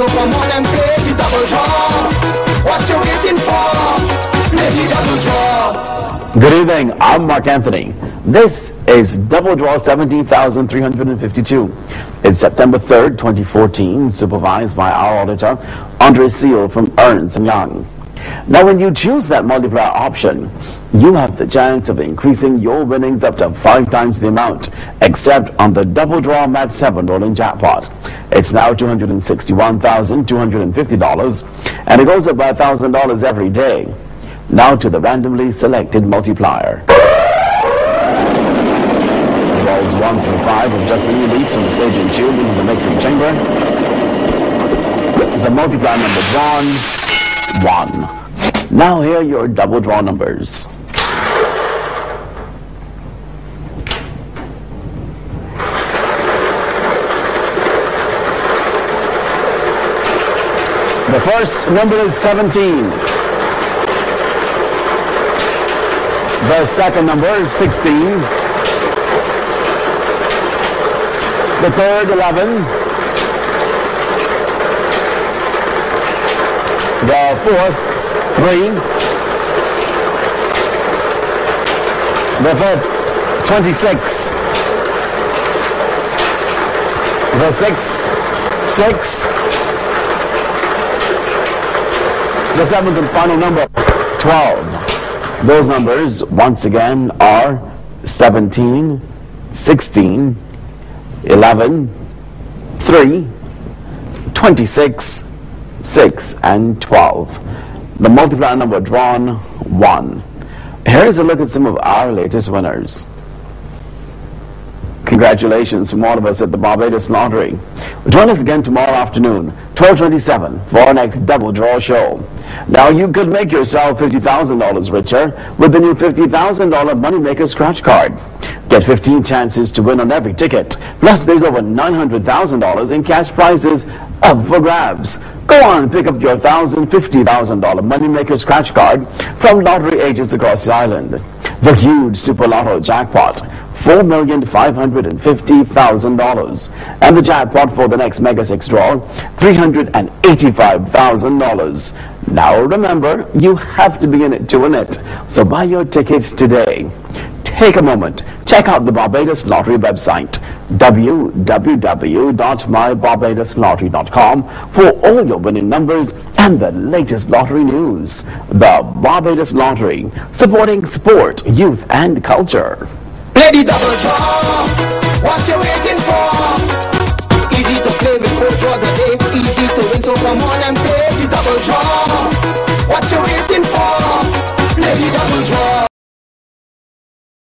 so come on and play the double draw. What you waiting for? Play the double draw. Good evening, I'm Mark Anthony. This is Double Draw 17,352. It's September 3rd, 2014, supervised by our auditor, Andre Seal from Ernst & Young. Now, when you choose that multiplier option, you have the chance of increasing your winnings up to five times the amount, except on the Double Draw Match 7 rolling jackpot. It's now $261,250, and it goes up by $1,000 every day. Now to the randomly selected multiplier. The Balls 1 through 5 have just been released from the stage staging tube into the mixing chamber. The multiplier number drawn, 1. Now here are your double draw numbers. The first number is 17. The second number is 16. The third, 11. The fourth, 3. The fifth, 26. The sixth, 6. The seventh and final number, 12. Those numbers, once again, are 17, 16, 11, 3, 26, 6, and 12. The multiplier number drawn, 1. Here's a look at some of our latest winners. Congratulations from all of us at the Barbados Lottery. Join us again tomorrow afternoon, 1227, for our next Double Draw Show. Now, you could make yourself $50,000 richer with the new $50,000 Moneymaker Scratch Card. Get 15 chances to win on every ticket. Plus, there's over $900,000 in cash prizes up for grabs. Go on and pick up your $1,000, $50,000 Moneymaker Scratch Card from lottery agents across the island. The huge Super Lotto jackpot, $4,550,000. And the jackpot for the next Mega 6 draw, $385,000. Now remember, you have to be in it to win it. So buy your tickets today. Take a moment, check out the Barbados Lottery website, www.mybarbadoslottery.com for all your winning numbers and the latest lottery news. The Barbados Lottery, supporting sport, youth, and culture. The double draw. What you waiting for? Easy to play before draw the game. Easy to win, so come on and play the double draw. What you